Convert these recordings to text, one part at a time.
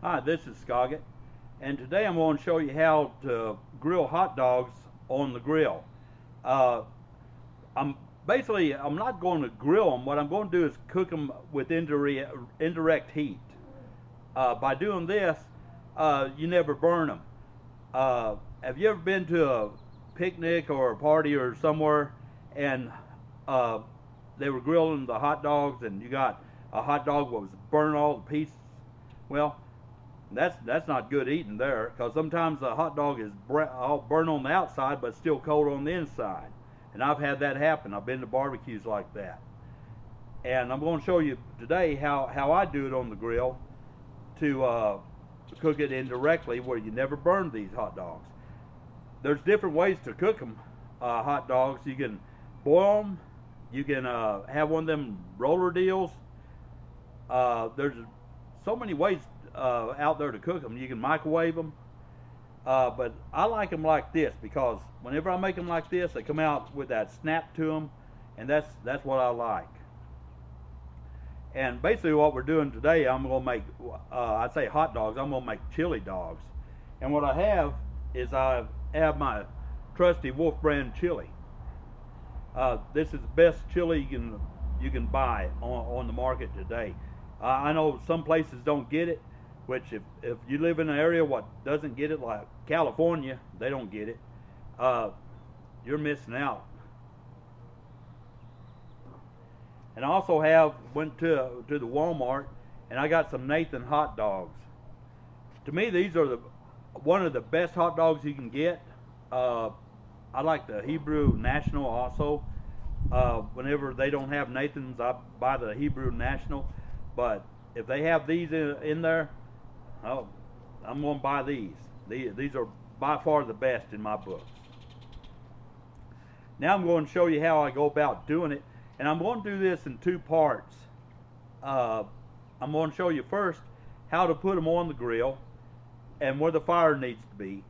Hi, this is Skoggit, and today I'm going to show you how to grill hot dogs on the grill. Uh, I'm basically I'm not going to grill them. What I'm going to do is cook them with indirect, indirect heat. Uh, by doing this, uh, you never burn them. Uh, have you ever been to a picnic or a party or somewhere, and uh, they were grilling the hot dogs, and you got a hot dog that was burnt all the pieces? Well, that's that's not good eating there because sometimes the hot dog is all burnt on the outside but still cold on the inside. And I've had that happen. I've been to barbecues like that. And I'm going to show you today how how I do it on the grill to uh, cook it indirectly where you never burn these hot dogs. There's different ways to cook them uh, hot dogs. You can boil them you can uh, have one of them roller deals. Uh, there's so many ways uh, out there to cook them. You can microwave them, uh, but I like them like this because whenever I make them like this, they come out with that snap to them, and that's that's what I like. And basically, what we're doing today, I'm going to make uh, I say hot dogs. I'm to make chili dogs, and what I have is I have my trusty Wolf brand chili. Uh, this is the best chili you can you can buy on, on the market today. I know some places don't get it, which if, if you live in an area what doesn't get it like California, they don't get it, uh, you're missing out. And I also have went to to the Walmart and I got some Nathan hot dogs. To me, these are the one of the best hot dogs you can get. Uh, I like the Hebrew National also. Uh, whenever they don't have Nathan's, I buy the Hebrew National. But if they have these in, in there, oh, I'm going to buy these. these. These are by far the best in my book. Now I'm going to show you how I go about doing it. And I'm going to do this in two parts. Uh, I'm going to show you first how to put them on the grill and where the fire needs to be.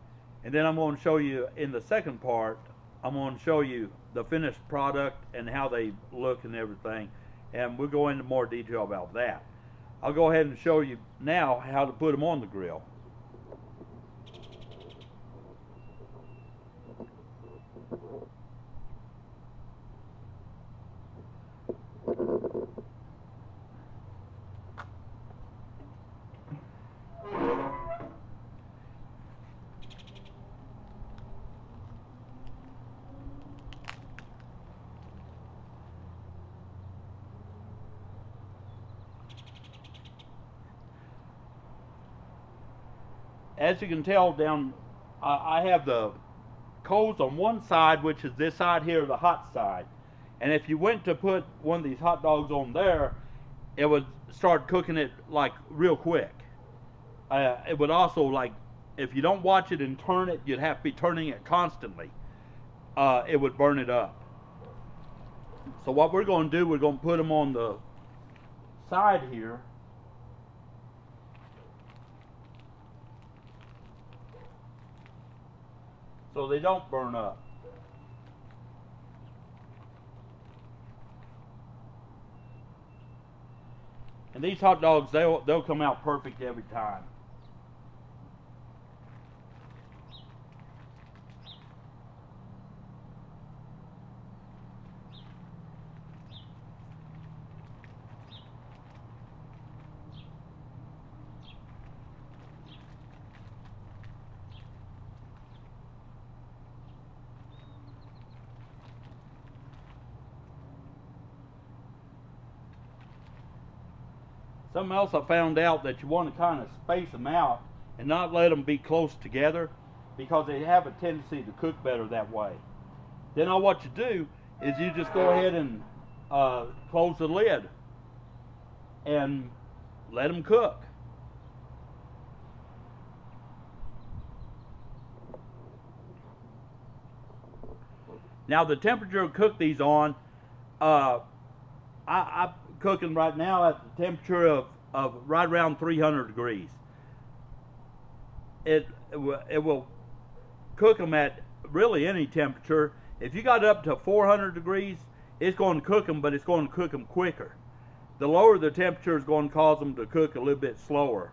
And then I'm going to show you in the second part, I'm going to show you the finished product and how they look and everything. And we'll go into more detail about that. I'll go ahead and show you now how to put them on the grill. As you can tell down, I have the coals on one side, which is this side here, the hot side. And if you went to put one of these hot dogs on there, it would start cooking it like real quick. Uh, it would also like, if you don't watch it and turn it, you'd have to be turning it constantly. Uh, it would burn it up. So what we're going to do, we're going to put them on the side here so they don't burn up. And these hot dogs, they'll, they'll come out perfect every time. Something else I found out that you want to kind of space them out and not let them be close together because they have a tendency to cook better that way. Then all what you do is you just go ahead and uh, close the lid and let them cook. Now the temperature to cook these on, uh, I, I cooking right now at the temperature of, of right around 300 degrees. It, it, will, cook them at really any temperature. If you got up to 400 degrees, it's going to cook them, but it's going to cook them quicker. The lower the temperature is going to cause them to cook a little bit slower.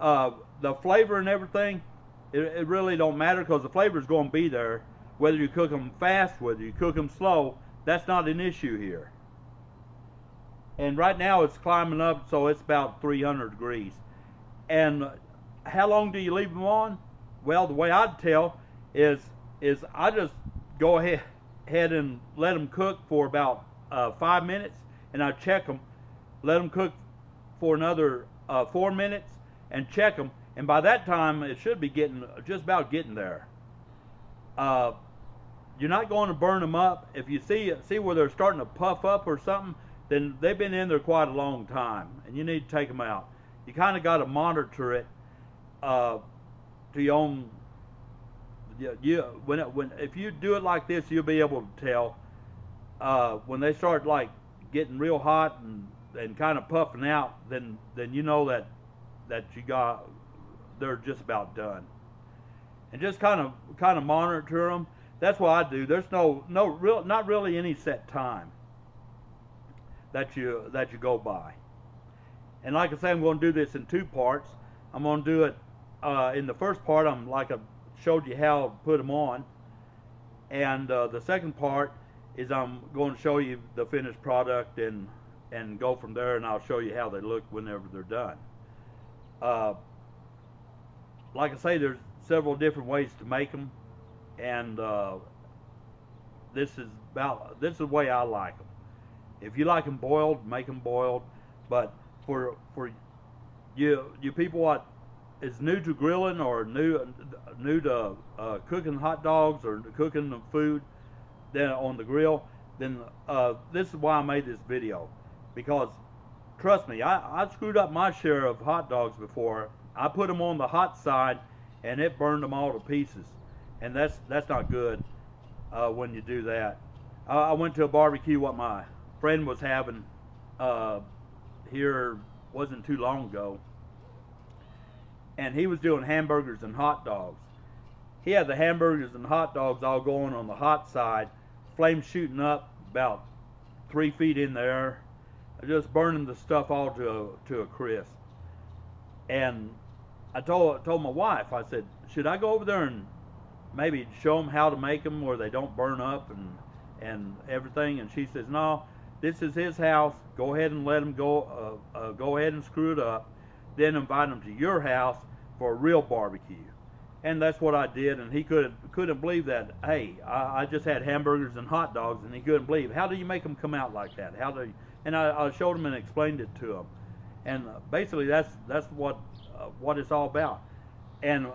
uh, the flavor and everything, it, it really don't matter because the flavor is going to be there. Whether you cook them fast, whether you cook them slow, that's not an issue here. And right now it's climbing up, so it's about 300 degrees. And how long do you leave them on? Well, the way I'd tell is is I just go ahead, ahead and let them cook for about uh, five minutes, and I check them, let them cook for another uh, four minutes, and check them. And by that time, it should be getting just about getting there. Uh, you're not going to burn them up. If you see see where they're starting to puff up or something, then they've been in there quite a long time, and you need to take them out. You kind of got to monitor it uh, to your own. You, you when it, when if you do it like this, you'll be able to tell uh, when they start like getting real hot and and kind of puffing out. Then then you know that that you got they're just about done. And just kind of kind of monitor them. That's what I do. There's no no real not really any set time that you that you go by. And like I say, I'm going to do this in two parts. I'm going to do it uh, in the first part. I'm like I showed you how to put them on, and uh, the second part is I'm going to show you the finished product and and go from there. And I'll show you how they look whenever they're done. Uh, like I say, there's several different ways to make them, and uh, this is about this is the way I like them. If you like them boiled, make them boiled. But for for you you people what is new to grilling or new new to uh, cooking hot dogs or cooking the food then on the grill, then uh, this is why I made this video because trust me, I, I screwed up my share of hot dogs before. I put them on the hot side and it burned them all to pieces, and that's that's not good uh, when you do that. I, I went to a barbecue what my friend was having uh, here wasn't too long ago, and he was doing hamburgers and hot dogs. He had the hamburgers and hot dogs all going on the hot side, flames shooting up about three feet in there, just burning the stuff all to a, to a crisp. And I told told my wife, I said, should I go over there and maybe show them how to make them where they don't burn up and and everything? And she says, no, this is his house. Go ahead and let him go. Uh, uh, go ahead and screw it up. Then invite him to your house for a real barbecue. And that's what I did. And he couldn't couldn't believe that. Hey, I, I just had hamburgers and hot dogs, and he couldn't believe. How do you make them come out like that? How do? You, and I, I showed him and explained it to him. And uh, basically, that's that's what uh, what it's all about. And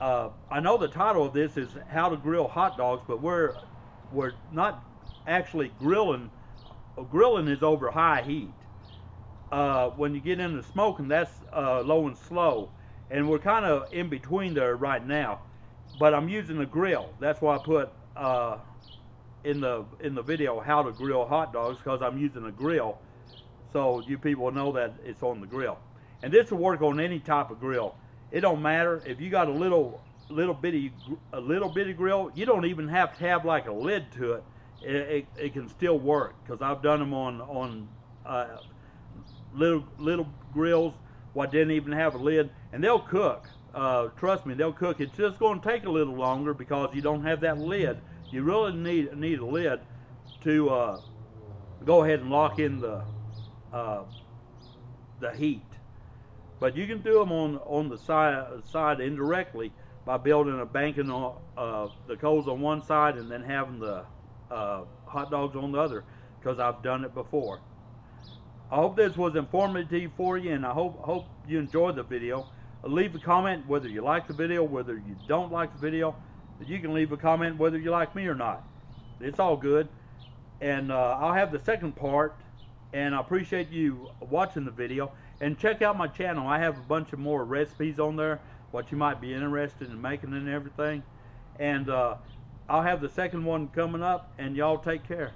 uh, I know the title of this is how to grill hot dogs, but we're we're not actually grilling grilling is over high heat. Uh, when you get into smoking, that's uh, low and slow. And we're kind of in between there right now. But I'm using a grill. That's why I put uh, in the in the video how to grill hot dogs because I'm using a grill. So you people know that it's on the grill. And this will work on any type of grill. It don't matter if you got a little little bitty a little bitty grill. You don't even have to have like a lid to it it, it, it can still work because I've done them on on uh, little little grills what didn't even have a lid, and they'll cook. Uh, trust me, they'll cook. It's just going to take a little longer because you don't have that lid. You really need need a lid to uh, go ahead and lock in the uh, the heat. But you can do them on on the side side indirectly by building a banking on uh, the coals on one side and then having the uh, hot dogs on the other because I've done it before. I hope this was informative for you and I hope hope you enjoyed the video. Leave a comment whether you like the video, whether you don't like the video. You can leave a comment whether you like me or not. It's all good. And uh, I'll have the second part and I appreciate you watching the video. And check out my channel. I have a bunch of more recipes on there, what you might be interested in making and everything. And uh, I'll have the second one coming up, and y'all take care.